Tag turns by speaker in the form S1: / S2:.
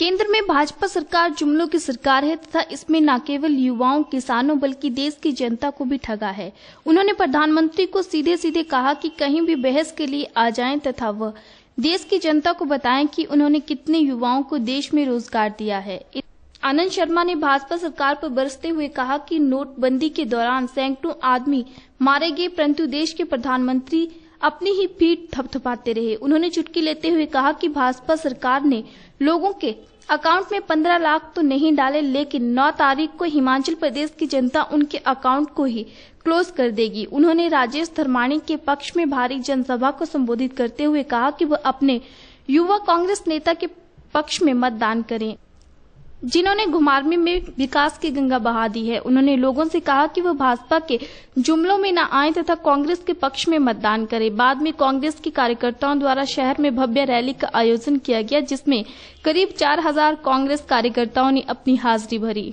S1: केंद्र में भाजपा सरकार जुमलों की सरकार है तथा इसमें न केवल युवाओं, किसानों, बल्कि देश की जनता को भी ठगा है। उन्होंने प्रधानमंत्री को सीधे सीधे कहा कि कहीं भी बहस के लिए आ जाएँ तथा वह देश की जनता को बताएँ कि उन्होंने कितने युवाओं को देश में रोज़गार दिया है। आनंद शर्मा ने भाजपा सरकार पर बरसते हुए कहा कि नोटबंदी के दौरान सैकड़ों आदमी मारे गए, परंतु देश के प्रधानमंत्री अपनी ही पीठ थपथपाते रहे। उन्होंने चुटकी लेते हुए कहा कि भाजपा सरकार ने लोगों के अकाउंट में पंद्रह लाख तो नहीं डाले, लेकिन नौ तारीख को हिमाचल प्रदेश की जनता उनके अकाउंट को ही क्लोज कर देगी। उन्होंने राजेश धर्माणी के पक्ष में भारी जनसभा को संबोधित करते हुए कहा कि वह अपने युवा कांग्रेस नेता के पक्ष में मतदान करें। जिन्होंने घुमारवी में विकास की गंगा बहा दी है। उन्होंने लोगों से कहा कि वह भाजपा के जुमलों में न आए तथा कांग्रेस के पक्ष में मतदान करें। बाद में कांग्रेस के कार्यकर्ताओं द्वारा शहर में भव्य रैली का आयोजन किया गया, जिसमें करीब चार हज़ार कांग्रेस कार्यकर्ताओं ने अपनी हाजिरी भरी।